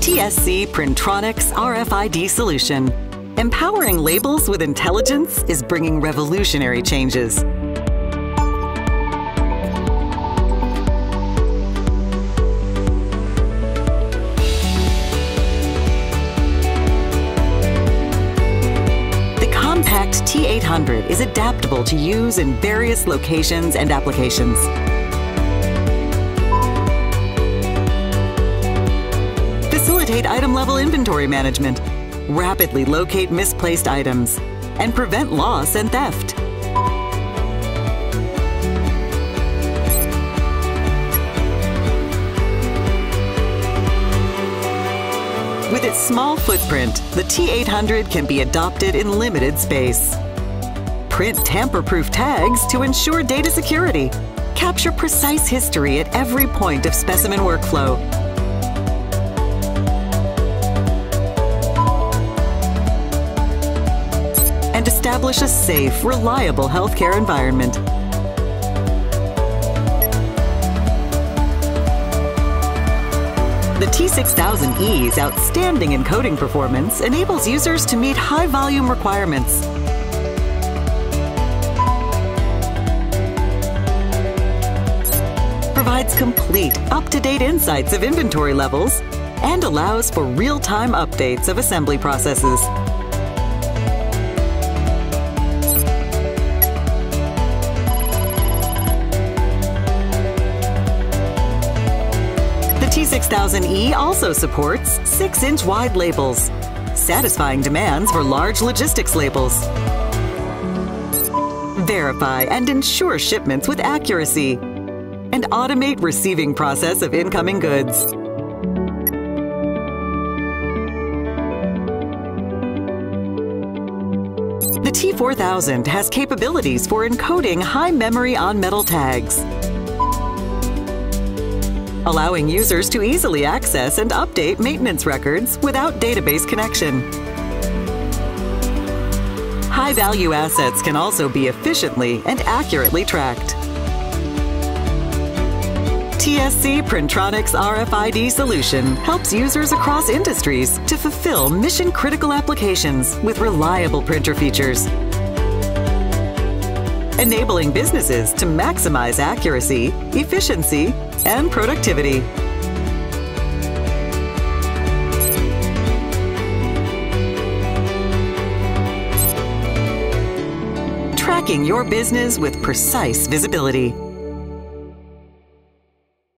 TSC Printronix RFID solution. Empowering labels with intelligence is bringing revolutionary changes. is adaptable to use in various locations and applications. Facilitate item level inventory management, rapidly locate misplaced items, and prevent loss and theft. With its small footprint, the T800 can be adopted in limited space. Print tamper-proof tags to ensure data security. Capture precise history at every point of specimen workflow. And establish a safe, reliable healthcare environment. The T6000E's outstanding encoding performance enables users to meet high volume requirements. Provides complete, up to date insights of inventory levels and allows for real time updates of assembly processes. The T6000E also supports 6 inch wide labels, satisfying demands for large logistics labels. Verify and ensure shipments with accuracy, and automate receiving process of incoming goods. The T4000 has capabilities for encoding high memory on metal tags, allowing users to easily access and update maintenance records without database connection. High value assets can also be efficiently and accurately tracked. TSC Printronix RFID solution helps users across industries to fulfill mission critical applications with reliable printer features. Enabling businesses to maximize accuracy, efficiency, and productivity. Tracking your business with precise visibility.